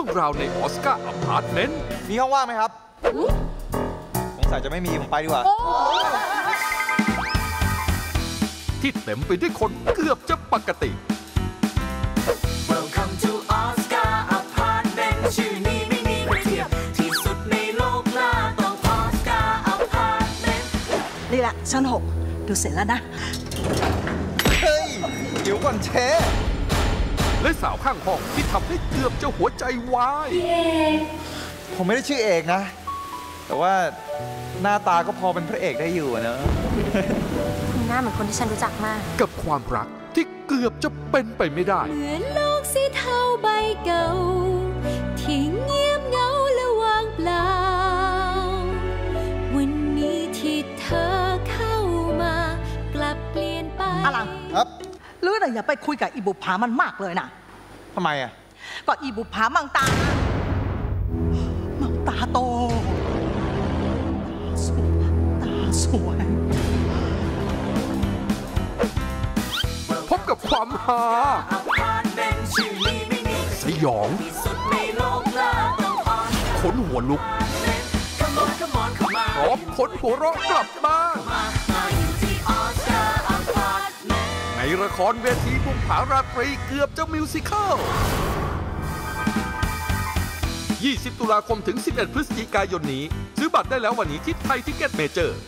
เรื่องราวในออสการ์อพาร์ตเมนต์มีห้องว่างไหมครับสงสัยจะไม่มี ผมไปดีกว่า ที่เต็มไปด้วยคนเกือบจะปกติ Welcome to Oscar Apartment ชื่อนี้ไม่มีใครเทียบที่สุดในโลกหล้าต้อง Oscar Apartment นี่แหละชั้นหกดูเสร็จแล้วนะ เฮ้ยเดี๋ยวก่อนเชฟ และสาวข้างห้องที่ทำให้เกือบจะหัวใจวายผมไม่ได้ชื่อเอกนะ แต่ว่าหน้าตาก็พอเป็นพระเอกได้อยู่อะเนอะคุณหน้าเหมือนคนที่ฉันรู้จักมาก กับความรักที่เกือบจะเป็นไปไม่ได้ เหมือนโลกสีเทาใบเก่าที่เงียบเหงาและว่างเปล่า วันนี้ที่เธอเข้ามากลับเปลี่ยนไป อลังครับ หรือน่ะอย่าไปคุยกับอีบุผามันมากเลยนะทำไมอะก็อีบุผามังตามังตาโตตาสวยตาสวยพบกับความฮา Apartment ชื่อนี้ไม่มีใครสยองที่สุดในโลกล่าต้อง Oscar ขนหัวลุก Come on come on เข้ามาพร้อมขนหัวเราะกลับบ้าน ละครเวทีบุปผาราตรีเกือบจะมิวสิคัล20 ตุลาคมถึง 11 พฤศจิกายนนี้ ซื้อบัตรได้แล้ววันนี้ที่ไทยทิกเก็ตเมเจอร์